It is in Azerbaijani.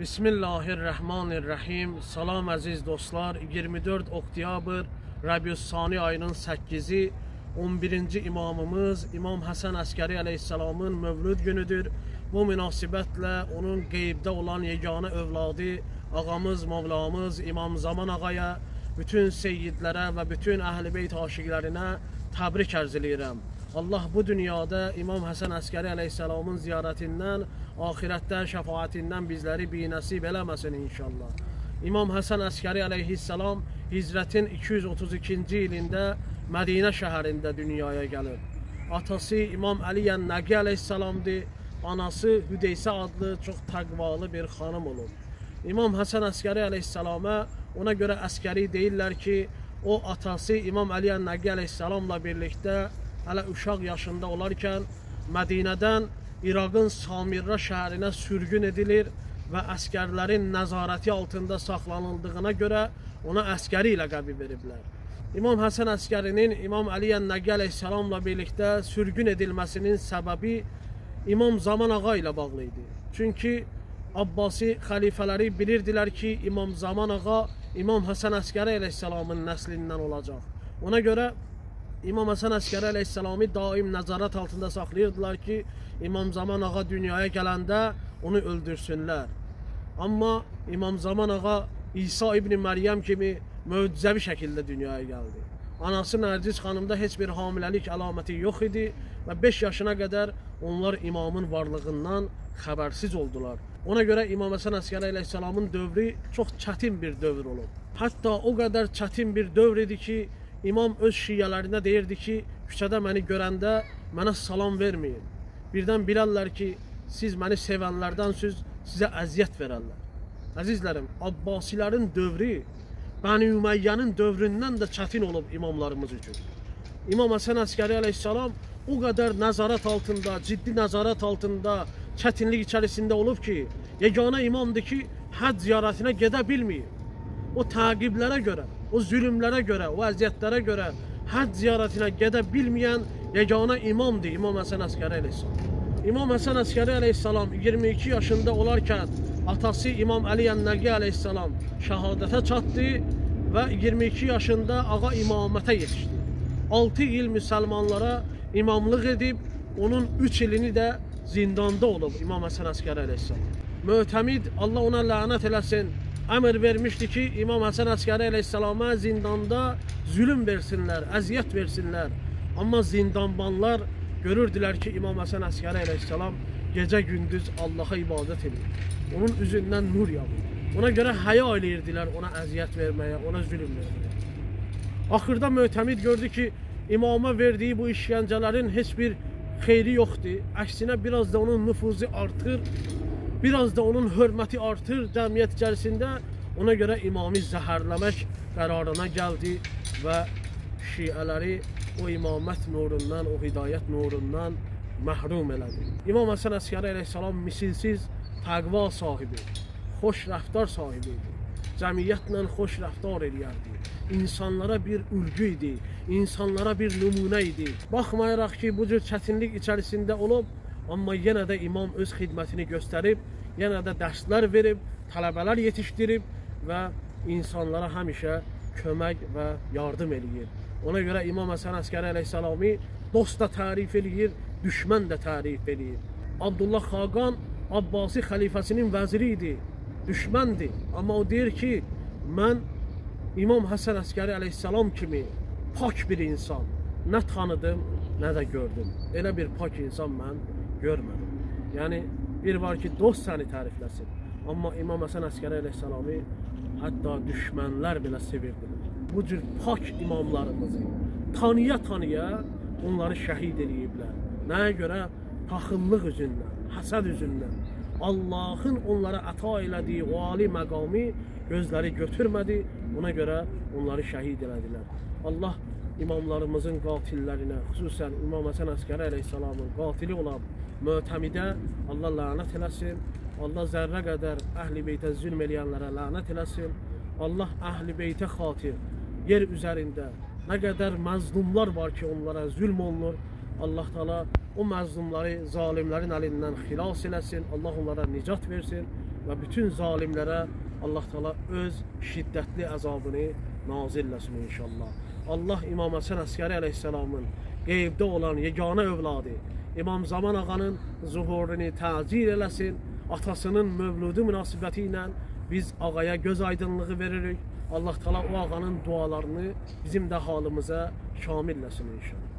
Bismillahirrahmanirrahim. Salam əziz dostlar. 24 oktyabr Rəbiüs-Sani ayının 8-i 11-ci imamımız İmam Həsən Əskəri əleyhissalamın mövlud günüdür. Bu münasibətlə onun qeybdə olan yeganə övladı ağamız, Mavlamız İmam Zaman ağaya, bütün seyyidlərə və bütün əhl-i beyt aşiqlərinə təbrik ərz eləyirəm. Allah bu dünyada İmam Həsən Əskəri əleyhissalamın ziyarətindən, axirətdə şəfaətindən bizləri binəsib eləməsin inşallah. İmam Həsən Əskəri əleyhissalam hicrətin 232-ci ilində Mədinə şəhərində dünyaya gəlir. Atası İmam Əli Nəqi əleyhissalamdır, anası Hüdeysə adlı çox təqvalı bir xanım olub. İmam Həsən Əskəri əleyhissalama ona görə əskəri deyirlər ki, o atası İmam Əli Nəqi əleyhissalamla birlikdə hələ uşaq yaşında olarkən Mədinədən İraqın Samirra şəhərinə sürgün edilir və əskərlərin nəzarəti altında saxlanıldığına görə ona əskəri ləqəbi veriblər. İmam Həsən əskərinin İmam Əli Nəqi əleyhissalamla birlikdə sürgün edilməsinin səbəbi İmam Zaman ağa ilə bağlı idi. Çünki Abbasi xəlifələri bilirdilər ki, İmam Zaman ağa İmam Həsən Əskəri əleyhissalamın nəslindən olacaq. Ona görə İmam Həsən Əskəri əleyhissalamı daim nəzarət altında saxlayırdılar ki, İmam Zaman ağa dünyaya gələndə onu öldürsünlər. Amma İmam Zaman ağa İsa ibn Məryəm kimi möcüzəvi şəkildə dünyaya gəldi. Anası Nərciz xanımda heç bir hamiləlik əlaməti yox idi və 5 yaşına qədər onlar imamın varlığından xəbərsiz oldular. Ona görə İmam Həsən Əskəri əleyhissalamın dövrü çox çətin bir dövr olub. Hətta o qədər çətin bir dövr idi ki, İmam öz şiyələrinə deyirdi ki, küçədə məni görəndə mənə salam verməyin. Birdən bilərlər ki, siz məni sevənlərdənsiniz, sizə əziyyət verərlər. Əzizlərim, Abbasilərin dövrü Bəni Üməyyənin dövründən də çətin olub imamlarımız üçün. İmam Həsən Əskəri əleyhissalam o qədər nəzarət altında, ciddi nəzarət altında, çətinlik içərisində olub ki, yeganə imamdır ki, həcc ziyarətinə gedə bilməyib. O təqiblərə görə, o zülümlərə görə, o əziyyətlərə görə həcc ziyarətinə gedə bilməyən yeganə imamdır İmam Həsən Əskəri əleyhissalam. İmam Həsən Əskəri əleyhissalam 22 yaşında olarkən atası İmam Əli Nəqi əleyhissalam şəhadətə çatdı və 22 yaşında ağa imamətə yetişdi. 6 il müsəlmanlara imamlıq edib, onun 3 ilini də zindanda olub İmam Həsən Əskəri əleyhissalam. Mötəmid Allah ona lənət eləsin, əmr vermişdi ki, İmam Həsən Əskəri əleyhissalama zindanda zülüm versinlər, əziyyət versinlər. Amma zindanbanlar görürdülər ki, İmam Həsən Əskəri əleyhissalam gecə gündüz Allaha ibadət edir. Onun üzündən nur yağır. Ona görə həya eləyirdilər ona əziyyət verməyə, ona zülm verməyə. Axırda mötəmid gördü ki, imama verdiyi bu işgəncələrin heç bir xeyri yoxdur. Əksinə biraz da onun nüfuzu artır, biraz da onun hörməti artır cəmiyyət içərisində. Ona görə imamı zəhərləmək qərarına gəldi və şiələri o imamət nurundan, o hidayət nurundan məhrum elədi. İmam Həsən Əskəri əleyhissalam misilsiz təqva sahibi, xoş rəftar sahibi idi. Cəmiyyətlə xoş rəftar eləyərdi. İnsanlara bir ülgü idi, insanlara bir nümunə idi. Baxmayaraq ki, bu cür çətinlik içərisində olub, amma yenə də imam öz xidmətini göstərib, yenə də dərslər verib, tələbələr yetişdirib və insanlara həmişə kömək və yardım eləyir. Ona görə İmam Həsən Əskəri əleyhissalamı dost da tərif eləyir, düşmən də tərif eləyir. Abdullah Xaqan Abbasi xəlifəsinin vəziri idi, düşməndir. Amma o deyir ki, mən İmam Həsən Əskəri əleyhissalam kimi pak bir insan nə tanıdım, nə də gördüm. Elə bir pak insan mən görmədim. Yəni, bir var ki, dost səni tərifləsin. Amma İmam Həsən Əskəri əleyhissalamı hətta düşmənlər belə sevirdilər. Bu cür pak imamlarımızı tanıya-tanıya onları şəhid eləyiblər. Nəyə görə? Paxıllıq üzündən, həsəd üzündən. Allahın onlara əta elədiyi o ali məqamı gözləri götürmədi. Buna görə onları şəhid elədilər. Allah imamlarımızın qatillərinə, xüsusən İmam Həsən Əskəri əleyhissalamın qatili olan mötəmidə Allah lənət eləsin. Allah zərrə qədər əhl-i beytə zülm eləyənlərə lənət eləsin. Allah əhl-i beytə xatir yer üzərində nə qədər məzlumlar var ki, onlara zülm olunur. Allah Taala o məzlumları zalimlərin əlindən xilas eləsin. Allah onlara nicat versin. və bütün zalimlərə Allah Taala öz şiddətli əzabını nazil eləsin inşallah. Allah İmam Həsən Əskəri əleyhissalamın qeybdə olan yeganə övladı İmam Zaman ağanın zuhurunu təzir eləsin. Atasının mövludu münasibəti ilə biz ağaya göz aydınlığı veririk. Allah Taala o ağanın dualarını bizim də halımıza şamil eləsin inşallah.